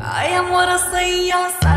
I am what I say, you're.